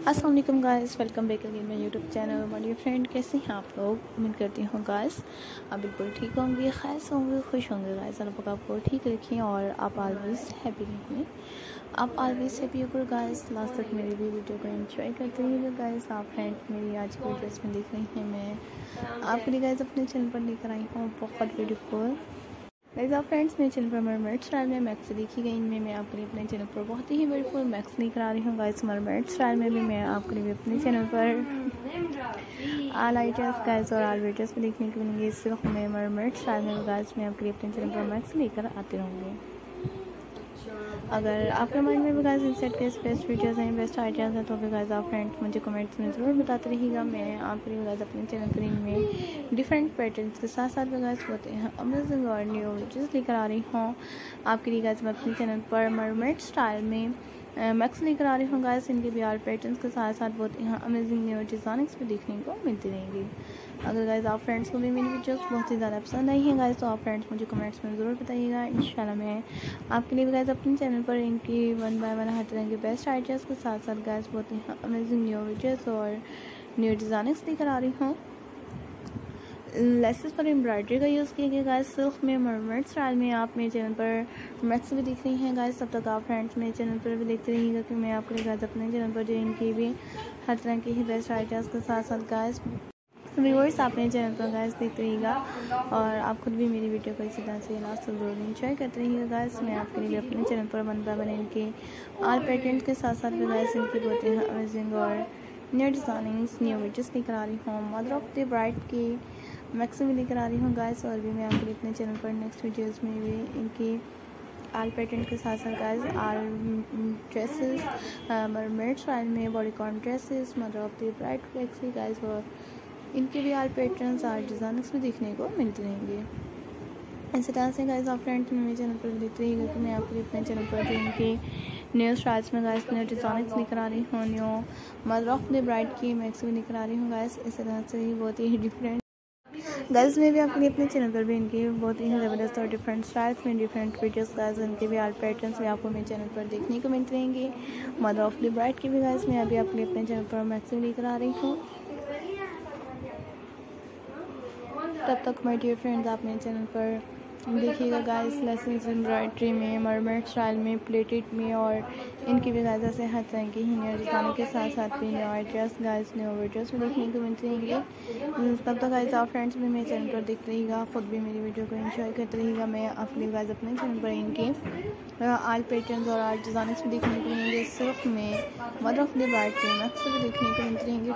अस्सलाम वालेकुम welcome back again my YouTube channel my friend कैसे हैं आप लोग? उम्मीद करती हूँ गाइस आप बिल्कुल ठीक होंगे। खैस होंगे खुश होंगे गाइस अल्लाह पाक आपको ठीक रखें और आप ऑलवेज हैप्पी रहें। आप ऑलवेज हैप्पी होकर गाइस लास्ट तक मेरी भी वीडियो को एंजॉय करते रहिएगा गाइस आप फ्रेंड मेरी आज की वीडियोस में देख रही हैं मैं। आपके लिए गाइस अपने चैनल पर लेकर आई हूँ बहुत ब्यूटीफुल गाइस आप फ्रेंड्स मेरे चैनल पर मरमेड स्टाइल में मैक्स देखी गई, इनमें मैं आपके लिए अपने चैनल पर बहुत ही ब्यूटीफुल मैक्स नहीं करा रही हूँ। गाइस मरमेड स्टाइल में भी मैं आपके लिए अपने चैनल पर आल आइटम्स गाइस और आल वीडियोस में देखने को मिलेंगे। वक्त मैं मरमेड स्टाइल में गाइस मैं आपके लिए अपने चैनल पर मैक्स लेकर आते रहूँगी। अगर आपके माइंड में भी इंसेट के बेस्ट वीडियोस हैं बेस्ट आइडियाज़ हैं तो भी गाइज़ आप फ्रेंड्स मुझे कमेंट्स में ज़रूर बताते रहिएगा। मैं आपके लिए गाइज़ अपने चैनल पर में डिफरेंट पैटर्न्स के साथ साथ भी गाइज़ होते हैं। अमेजिंग और न्यू लेकर आ रही हूँ। आपके लिए गाइज़ मैं अपने चैनल पर मरमेड स्टाइल में मैक्स लेकर आ रही हूँ गाइस इनके भी आर पैटर्न्स के साथ साथ बहुत यहाँ अमेजिंग न्यू डिज़ाइनिंग्स भी देखने को मिलती रहेंगी। अगर गाइस आप फ्रेंड्स को भी मेरी वीडियोस बहुत ही ज़्यादा पसंद आई हैं गाइस तो आप फ्रेंड्स मुझे कमेंट्स में ज़रूर बताइएगा। इंशाल्लाह मैं आपके लिए भी गाइस अपने चैनल पर इनकी वन बाय वन हर तरह के बेस्ट आइडियाज़ के साथ साथ गाइस बहुत ही अमेजिंग न्यू वीडियोज़ और न्यू डिज़ाइनिंग्स लेकर आ रही हूँ। लेसेस पर एम्ब्रॉयडरी का यूज़ किया गया गाइस सिल्क में मरमर्ड स्टाइल में आप मेरे चैनल पर मैक्स भी देख रही हैं गाइस तब तक आप फ्रेंड्स मेरे चैनल पर भी देखते रहिएगा कि मैं आपके लिए अपने चैनल पर जो इनकी भी हर तरह की ही बेस्ट आइडियाज़ के साथ साथ गाइस व्यूवर्स आप मेरे चैनल पर गाइस देखते रहिएगा और आप खुद भी मेरी वीडियो को इसी तरह से लास्ट तक ज़रूर इंजॉय करते रहिएगा गाइस मैं आपके लिए अपने चैनल पर बाय वन इनके आल पेटेंट के साथ साथ गाइस इनकी बहुत ही अमेजिंग और न्यू डिज़ाइनिंग्स न्यू वीडियोस लेकर आ रही हूँ। मदर ऑफ़ द ब्राइट की मैक्स भी लेकर आ रही हूँ गाइस और भी मैं आपके लिए अपने चैनल पर नेक्स्ट वीडियोस में भी इनकी आल पैटर्न के साथ साथ guys all dresses mermaid style में bodycon dresses mother of the bride flexi guys और इनके भी आल पैटर्न आर डिज़ाइनिंग्स भी देखने को मिलते रहेंगे। इसी तरह से गाइस आप फ्रेंड्स मेरे चैनल पर देखते रहिएगा कि मैं आपके लिए अपने चैनल पर जो इनके न्यू स्टाइल्स में गाइस न्यू डिज़ाइनिंग्स लेकर आ रही हूँ new mother of the bride की मैक्स भी लेकर आ रही हूँ गाइस इसी तरह से ही बहुत ही डिफरेंट गर्ल्स में भी अपने अपने चैनल पर भी इनके बहुत ही ज़बरदस्त और डिफरेंट स्टाइल्स में डिफरेंट वीडियोस गाइस इनके भी आर्ट पैटर्न्स भी आपको मेरे चैनल पर देखने को मिल रहेंगे। मदर ऑफ़ द ब्राइट की भी गाइस मैं अभी अपने अपने चैनल पर मैक्सिम लेकर आ रही हूँ। तब तक माय डियर फ्रेंड्स आप मेरे चैनल पर देखिएगा गाइस लेसन्स एम्ब्रॉयड्री में मरमर स्टाइल में प्लेटेड में और इनकी भी गाइस ऐसे हर तरह की न्यू डिज़ाइनों के साथ साथ भी new ideas guys new videos में देखने को मिलते रहेंगे तब तक गाइस आप फ्रेंड्स भी मेरे चैनल पर देखते रहिएगा, खुद भी मेरी वीडियो को एंजॉय करते रहिएगा, मैं अपने गाइस अपने चैनल पर इनके आर्ट पैटर्न और आर्ट डिज़ाइन भी देखने को मिलेंगे, सिर्फ़ में मदर ऑफ़ द ब्राइड के मैक्स भी देखने को मिलते रहेंगे